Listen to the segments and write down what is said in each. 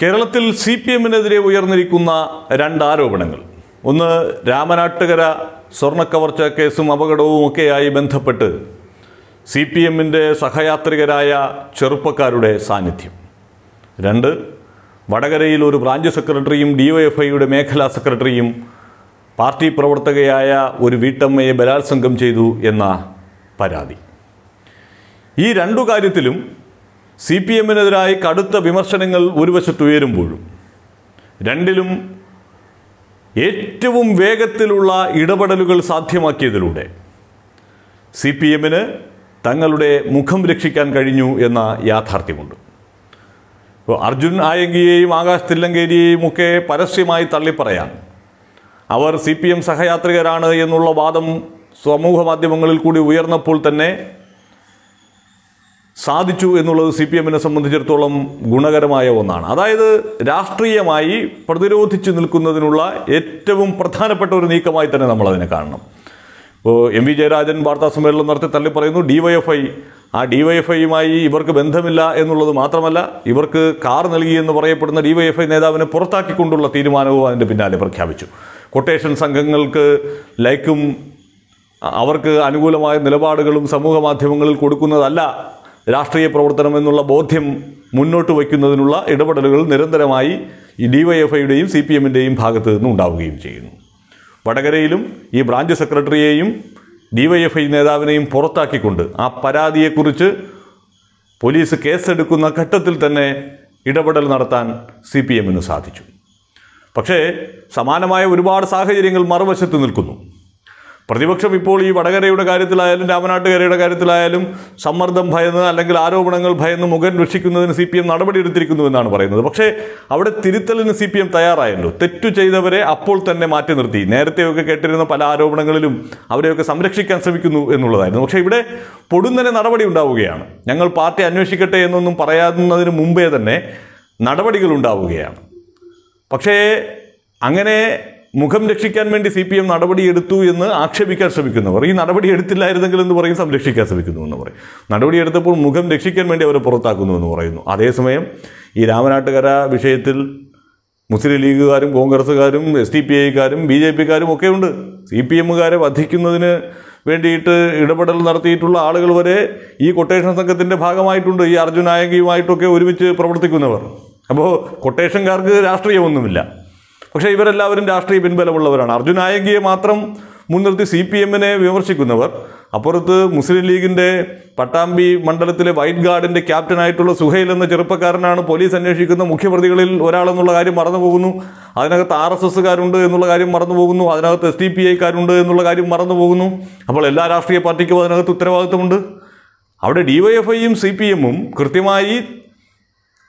കേരളത്തിൽ C P എമ്മിനെതിരെ ഉയർന്നിരിക്കുന്ന രണ്ട് ആരോപണങ്ങൾ. ഒന്ന് രാമനാട്ടുകര സ്വർണക്കവർച്ച കേസും അപകടവും ഒക്കെയായി ബന്ധപ്പെട്ട് സി പി എമ്മിന്റെ സഹയാത്രികരായ ചെറുപ്പക്കാരുടെ സാന്നിധ്യം. രണ്ട് വടകരയിൽ ഒരു ബ്രാഞ്ച് സെക്രട്ടറിയും ഡിവൈഎഫ്ഐയുടെ മേഖലാ സെക്രട്ടറിയും പാർട്ടി പ്രവർത്തകയായ ഒരു വീട്ടമ്മയെ ബലാത്സംഗം ചെയ്തു എന്ന പരാതി. ഈ രണ്ടു കാര്യത്തിലും സി പി എമ്മിനെതിരായി കടുത്ത വിമർശനങ്ങൾ ഒരു വശത്ത് ഉയരുമ്പോഴും രണ്ടിലും ഏറ്റവും വേഗത്തിലുള്ള ഇടപെടലുകൾ സാധ്യമാക്കിയതിലൂടെ സി പി എമ്മിന് തങ്ങളുടെ മുഖം രക്ഷിക്കാൻ കഴിഞ്ഞു എന്ന യാഥാർത്ഥ്യമുണ്ട്. ഇപ്പോൾ അർജുൻ ആയങ്കിയെയും ആകാശ് തില്ലങ്കേരിയെയും ഒക്കെ പരസ്യമായി തള്ളിപ്പറയാൻ അവർ സി പി എം സഹയാത്രികരാണ് എന്നുള്ള വാദം സമൂഹ മാധ്യമങ്ങളിൽ കൂടി ഉയർന്നപ്പോൾ തന്നെ സാധിച്ചു എന്നുള്ളത് സി പി എമ്മിനെ സംബന്ധിച്ചിടത്തോളം ഗുണകരമായ ഒന്നാണ്. അതായത് രാഷ്ട്രീയമായി പ്രതിരോധിച്ചു നിൽക്കുന്നതിനുള്ള ഏറ്റവും പ്രധാനപ്പെട്ട ഒരു നീക്കമായി തന്നെ നമ്മൾ അതിനെ കാണണം. ഇപ്പോൾ എം വി ജയരാജൻ വാർത്താ സമ്മേളനം നടത്തി തള്ളി പറയുന്നു ഡിവൈഎഫ്ഐ ആ ഡിവൈഎഫ്ഐയുമായി ഇവർക്ക് ബന്ധമില്ല എന്നുള്ളത് മാത്രമല്ല ഇവർക്ക് കാർ നൽകിയെന്ന് പറയപ്പെടുന്ന ഡിവൈഎഫ്ഐ നേതാവിനെ പുറത്താക്കിക്കൊണ്ടുള്ള തീരുമാനവും അതിന്റെ പിന്നാലെ പ്രഖ്യാപിച്ചു. കൊട്ടേഷൻ സംഘങ്ങൾക്ക് ലൈക്കും അവർക്ക് അനുകൂലമായ നിലപാടുകളും സമൂഹ മാധ്യമങ്ങളിൽ കൊടുക്കുന്നതല്ല രാഷ്ട്രീയ പ്രവർത്തനം എന്നുള്ള ബോധ്യം മുന്നോട്ട് വയ്ക്കുന്നതിനുള്ള ഇടപെടലുകൾ നിരന്തരമായി ഈ ഡിവൈഎഫ്ഐയുടെയും സി പി എമ്മിന്റെയും ഭാഗത്ത് നിന്ന് ഉണ്ടാവുകയും ചെയ്യുന്നു. വടകരയിലും ഈ ബ്രാഞ്ച് സെക്രട്ടറിയെയും ഡിവൈഎഫ്ഐ നേതാവിനെയും പുറത്താക്കിക്കൊണ്ട് ആ പരാതിയെക്കുറിച്ച് പോലീസ് കേസെടുക്കുന്ന ഘട്ടത്തിൽ തന്നെ ഇടപെടൽ നടത്താൻ സി പി എമ്മിന് സാധിച്ചു. പക്ഷേ സമാനമായ ഒരുപാട് സാഹചര്യങ്ങൾ മറുവശത്ത് നിൽക്കുന്നു. പ്രതിപക്ഷം ഇപ്പോൾ ഈ വടകരയുടെ കാര്യത്തിലായാലും രാമനാട്ടുകരയുടെ കാര്യത്തിലായാലും സമ്മർദ്ദം ഭയന്ന് അല്ലെങ്കിൽ ആരോപണങ്ങൾ ഭയന്ന് മുഖൻ രക്ഷിക്കുന്നതിന് സി പി എം നടപടിയെടുത്തിരിക്കുന്നു എന്നാണ് പറയുന്നത്. പക്ഷേ അവിടെ തിരുത്തലിന് സി പി എം തയ്യാറായല്ലോ. തെറ്റു ചെയ്തവരെ അപ്പോൾ തന്നെ മാറ്റി നിർത്തി. നേരത്തെയൊക്കെ കേട്ടിരുന്ന പല ആരോപണങ്ങളിലും അവരെയൊക്കെ സംരക്ഷിക്കാൻ ശ്രമിക്കുന്നു എന്നുള്ളതായിരുന്നു. പക്ഷേ ഇവിടെ പൊടുന്നനെ നടപടി ഉണ്ടാവുകയാണ്. ഞങ്ങൾ പാർട്ടി അന്വേഷിക്കട്ടെ എന്നൊന്നും പറയാവുന്നതിന് മുമ്പേ തന്നെ നടപടികൾ ഉണ്ടാവുകയാണ്. പക്ഷേ അങ്ങനെ മുഖം രക്ഷിക്കാൻ വേണ്ടി സി പി എം നടപടിയെടുത്തു എന്ന് ആക്ഷേപിക്കാൻ ശ്രമിക്കുന്നവർ. ഈ നടപടി എടുത്തില്ലായിരുന്നെങ്കിൽ എന്ന് പറയും സംരക്ഷിക്കാൻ ശ്രമിക്കുന്നു എന്ന് പറയും. നടപടിയെടുത്തപ്പോൾ മുഖം രക്ഷിക്കാൻ വേണ്ടി അവരെ പുറത്താക്കുന്നു എന്ന് പറയുന്നു. അതേസമയം ഈ രാമനാട്ടുകര വിഷയത്തിൽ മുസ്ലിം ലീഗുകാരും കോൺഗ്രസ്സുകാരും എസ് ഡി പി ഐക്കാരും ബി ജെ പിക്കാരും ഒക്കെ ഉണ്ട്. സി പി എമ്മുകാരെ വധിക്കുന്നതിന് വേണ്ടിയിട്ട് ഇടപെടൽ നടത്തിയിട്ടുള്ള ആളുകൾ വരെ ഈ കൊട്ടേഷൻ സംഘത്തിന്റെ ഭാഗമായിട്ടുണ്ട്. ഈ അർജുനായകയുമായിട്ടൊക്കെ ഒരുമിച്ച് പ്രവർത്തിക്കുന്നവർ. അപ്പോൾ കൊട്ടേഷൻകാർക്ക് രാഷ്ട്രീയമൊന്നുമില്ല. പക്ഷേ ഇവരെല്ലാവരും രാഷ്ട്രീയ പിൻബലമുള്ളവരാണ്. അർജുൻ നായകിയെ മാത്രം മുൻനിർത്തി സി പി എമ്മിനെ വിമർശിക്കുന്നവർ അപ്പുറത്ത് മുസ്ലിം ലീഗിന്റെ പട്ടാമ്പി മണ്ഡലത്തിലെ വൈറ്റ് ഗാർഡിന്റെ ക്യാപ്റ്റനായിട്ടുള്ള സുഹൈൽ എന്ന ചെറുപ്പക്കാരനാണ് പോലീസ് അന്വേഷിക്കുന്ന മുഖ്യപ്രതികളിൽ ഒരാളെന്നുള്ള കാര്യം മറന്നു പോകുന്നു അതിനകത്ത് ആർ എസ് എസ്സുകാരുണ്ട് എന്നുള്ള കാര്യം മറന്നു പോകുന്നു അതിനകത്ത് എസ് ഡി പി ഐക്കാരുണ്ട് എന്നുള്ള കാര്യം മറന്നു പോകുന്നു അപ്പോൾ എല്ലാ രാഷ്ട്രീയ പാർട്ടിക്കും അതിനകത്ത് ഉത്തരവാദിത്തമുണ്ട് അവിടെ ഡിവൈഎഫ്ഐയും സി പി എമ്മും കൃത്യമായി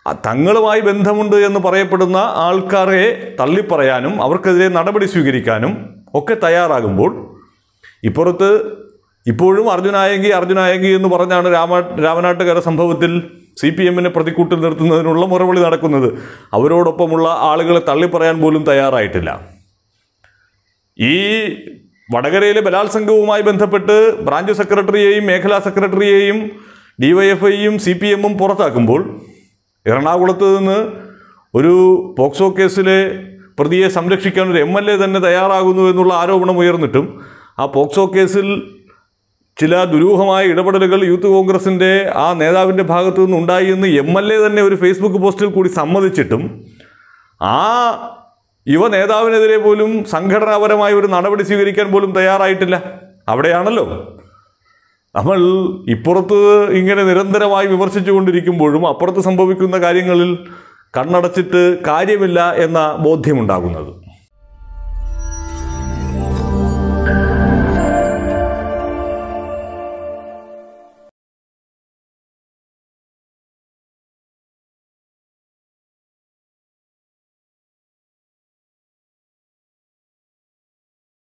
തങ്ങളുമായി ബന്ധമുണ്ട് എന്ന് പറയപ്പെടുന്ന ആൾക്കാരെ തള്ളിപ്പറയാനും അവർക്കെതിരെ നടപടി സ്വീകരിക്കാനും ഒക്കെ തയ്യാറാകുമ്പോൾ ഇപ്പുറത്ത് ഇപ്പോഴും അർജുനായകി അർജുനായകി എന്ന് പറഞ്ഞാണ് രാമ രാമനാട്ടുകര സംഭവത്തിൽ സി പി എമ്മിനെ പ്രതിക്കൂട്ടിൽ നിർത്തുന്നതിനുള്ള മുറവിളി നടക്കുന്നത്. അവരോടൊപ്പമുള്ള ആളുകളെ തള്ളിപ്പറയാൻ പോലും തയ്യാറായിട്ടില്ല. ഈ വടകരയിലെ ബലാത്സംഗവുമായി ബന്ധപ്പെട്ട് ബ്രാഞ്ച് സെക്രട്ടറിയെയും മേഖലാ സെക്രട്ടറിയെയും ഡിവൈഎഫ്ഐയും സി പി എമ്മും പുറത്താക്കുമ്പോൾ എറണാകുളത്ത് നിന്ന് ഒരു പോക്സോ കേസിലെ പ്രതിയെ സംരക്ഷിക്കാൻ ഒരു എം എൽ എ തന്നെ തയ്യാറാകുന്നു എന്നുള്ള ആരോപണം ഉയർന്നിട്ടും ആ പോക്സോ കേസിൽ ചില ദുരൂഹമായ ഇടപെടലുകൾ യൂത്ത് കോൺഗ്രസിന്റെ ആ നേതാവിന്റെ ഭാഗത്തു നിന്ന് ഉണ്ടായി എന്ന് എം എൽ എ തന്നെ ഒരു ഫേസ്ബുക്ക് പോസ്റ്റിൽ കൂടി സമ്മതിച്ചിട്ടും ആ യുവ നേതാവിനെതിരെ പോലും സംഘടനാപരമായ ഒരു നടപടി സ്വീകരിക്കാൻ പോലും തയ്യാറായിട്ടില്ല. അവിടെയാണല്ലോ. നമ്മൾ ഇപ്പുറത്ത് ഇങ്ങനെ നിരന്തരമായി വിമർശിച്ചു കൊണ്ടിരിക്കുമ്പോഴും അപ്പുറത്ത് സംഭവിക്കുന്ന കാര്യങ്ങളിൽ കണ്ണടച്ചിട്ട് കാര്യമില്ല എന്ന ബോധ്യമുണ്ടാകുന്നത്